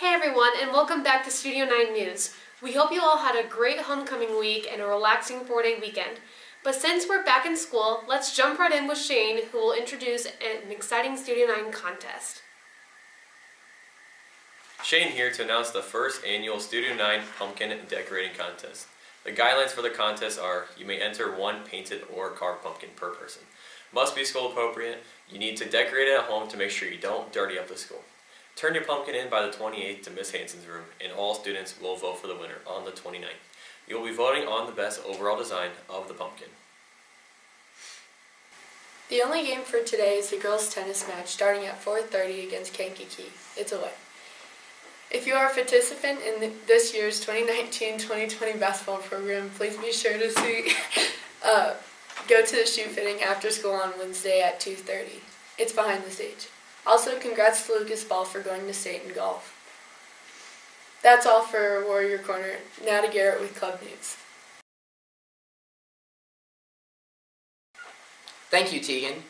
Hey everyone, and welcome back to Studio 9 News. We hope you all had a great homecoming week and a relaxing four day weekend. But since we're back in school, let's jump right in with Shane, who will introduce an exciting Studio 9 contest. Shane here to announce the first annual Studio 9 Pumpkin Decorating Contest. The guidelines for the contest are you may enter one painted or carved pumpkin per person. Must be school appropriate. You need to decorate it at home to make sure you don't dirty up the school. Turn your pumpkin in by the 28th to Miss Hanson's room, and all students will vote for the winner on the 29th. You will be voting on the best overall design of the pumpkin. The only game for today is the girls' tennis match starting at 4.30 against Kankakee. It's away. If you are a participant in this year's 2019-2020 basketball program, please be sure to see, uh, go to the shoe fitting after school on Wednesday at 2.30. It's behind the stage. Also, congrats to Lucas Ball for going to state in golf. That's all for Warrior Corner. Now to Garrett with Club News. Thank you, Tegan.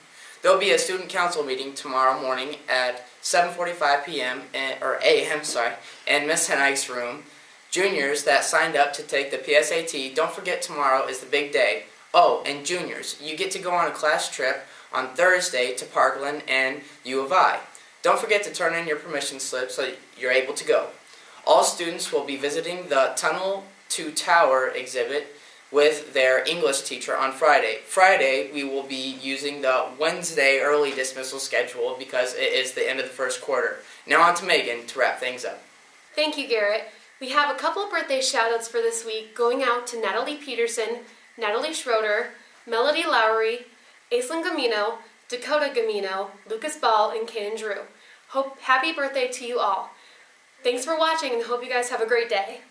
There will be a student council meeting tomorrow morning at 7:45 p.m. Eh, or a.m. Sorry, in Miss Henig's room. Juniors that signed up to take the PSAT, don't forget tomorrow is the big day. Oh, and juniors, you get to go on a class trip on Thursday to Parkland and U of I. Don't forget to turn in your permission slip so you're able to go. All students will be visiting the Tunnel to Tower exhibit with their English teacher on Friday. Friday, we will be using the Wednesday early dismissal schedule because it is the end of the first quarter. Now on to Megan to wrap things up. Thank you, Garrett. We have a couple of birthday shoutouts for this week going out to Natalie Peterson, Natalie Schroeder, Melody Lowry, Aislinn Gamino, Dakota Gamino, Lucas Ball, and Kaden Drew. Hope happy birthday to you all. Thanks for watching and hope you guys have a great day.